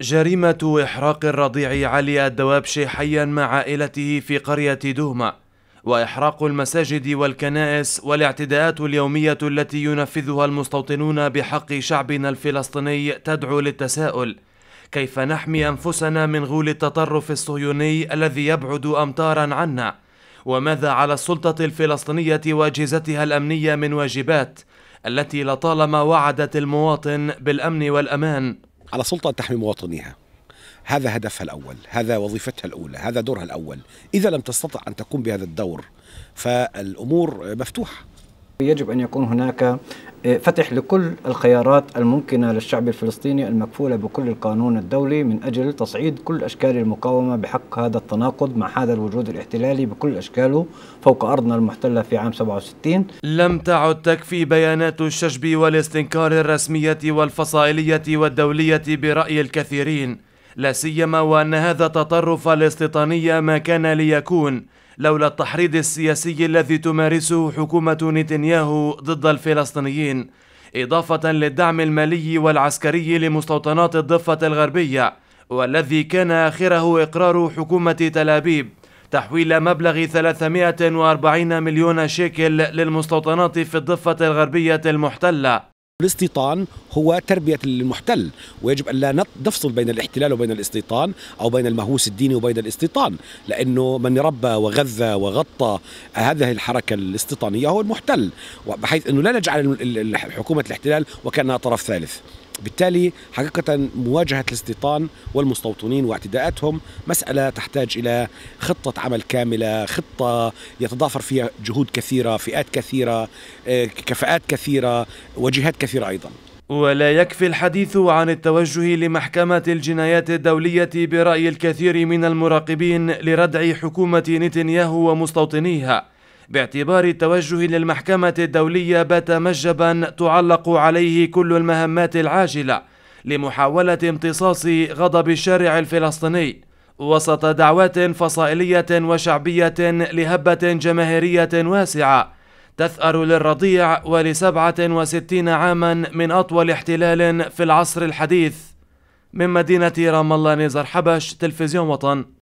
جريمة إحراق الرضيع علي الدوابشي حيا مع عائلته في قرية دوما وإحراق المساجد والكنائس والاعتداءات اليومية التي ينفذها المستوطنون بحق شعبنا الفلسطيني تدعو للتساؤل كيف نحمي أنفسنا من غول التطرف الصهيوني الذي يبعد أمتارا عنا؟ وماذا على السلطة الفلسطينية وأجهزتها الأمنية من واجبات التي لطالما وعدت المواطن بالأمن والأمان؟ على سلطة تحمي مواطنيها. هذا هدفها الأول هذا وظيفتها الأولى هذا دورها الأول. إذا لم تستطع أن تقوم بهذا الدور فالأمور مفتوحة. يجب أن يكون هناك آه، فتح لكل الخيارات الممكنة للشعب الفلسطيني المكفولة بكل القانون الدولي من أجل تصعيد كل أشكال المقاومة بحق هذا التناقض مع هذا الوجود الاحتلالي بكل أشكاله فوق أرضنا المحتلة في عام 67 لم تعد تكفي بيانات الشجب والاستنكار الرسمية والفصائلية والدولية برأي الكثيرين لا سيما وأن هذا التطرف الاستيطاني ما كان ليكون. لولا التحريض السياسي الذي تمارسه حكومة نتنياهو ضد الفلسطينيين إضافة للدعم المالي والعسكري لمستوطنات الضفة الغربية والذي كان آخره إقرار حكومة تل أبيب تحويل مبلغ 340 مليون شيكل للمستوطنات في الضفة الغربية المحتلة. الاستيطان هو تربية المحتل ويجب أن لا نفصل بين الاحتلال وبين الاستيطان أو بين المهووس الديني وبين الاستيطان لأنه من ربى وغذى وغطى هذه الحركة الاستيطانية هو المحتل. بحيث أنه لا نجعل حكومة الاحتلال وكأنها طرف ثالث. بالتالي حقيقة مواجهة الاستيطان والمستوطنين واعتداءاتهم مسألة تحتاج إلى خطة عمل كاملة خطة يتضافر فيها جهود كثيرة فئات كثيرة آه، كفاءات كثيرة وجهات كثيرة أيضا. ولا يكفي الحديث عن التوجه لمحكمة الجنايات الدولية برأي الكثير من المراقبين لردع حكومة نتنياهو ومستوطنيها. باعتبار التوجه للمحكمة الدولية بات مجبا تعلق عليه كل المهمات العاجلة لمحاولة امتصاص غضب الشارع الفلسطيني وسط دعوات فصائلية وشعبية لهبة جماهيرية واسعة تثأر للرضيع ولسبعة وستين عاما من أطول احتلال في العصر الحديث من مدينة رام الله نزار حبش تلفزيون وطن.